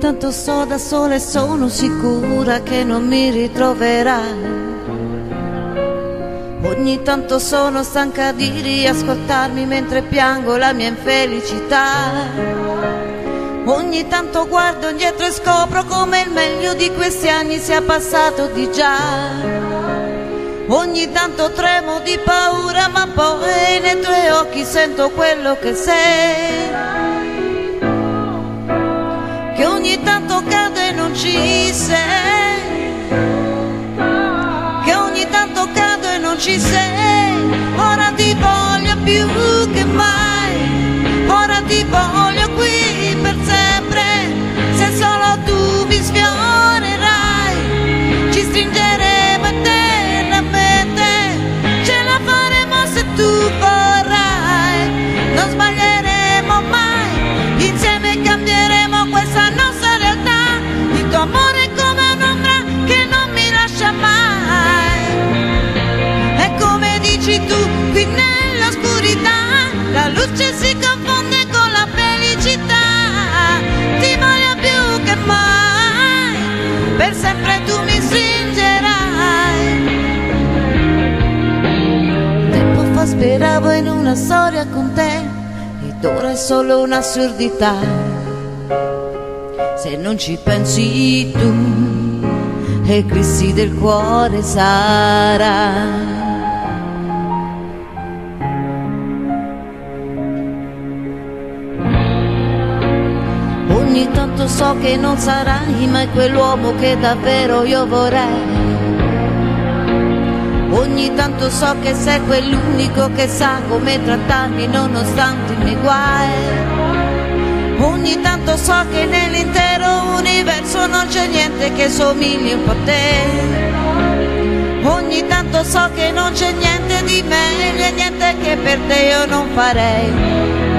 tanto sto da sola e sono sicura che non mi ritroverai. Ogni tanto sono stanca di riascoltarmi mentre piango la mia infelicità. Ogni tanto guardo indietro e scopro come il meglio di questi anni sia passato di già. Ogni tanto tremo di paura, ma poi nei tuoi occhi sento quello che sei. Ci sei. Ora ti voglio più che mai. Ora ti voglio sempre tu mi stringerai. Tempo fa speravo in una storia con te, ed ora è solo un'assurdità. Se non ci pensi tu, eclissi del cuore sarà. Tanto so che non sarai mai quell'uomo che davvero io vorrei. Ogni tanto so che sei quell'unico che sa come trattarmi nonostante i miei guai. Ogni tanto so che nell'intero universo non c'è niente che somigli un po' a te. Ogni tanto so che non c'è niente di meglio e niente che per te io non farei.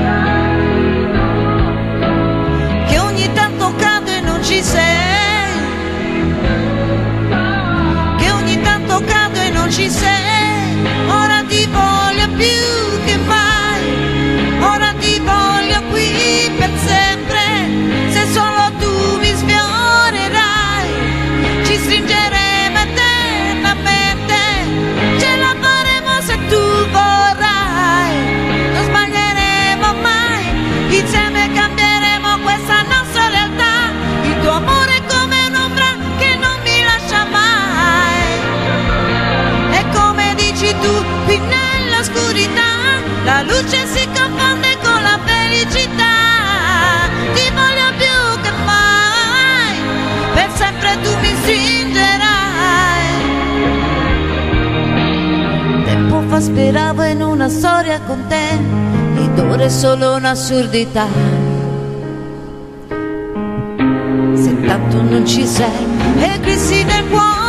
Ora ti voglio più speravo in una storia con te, ed ora è solo un'assurdità. Se tanto non ci sei, eclissi del cuore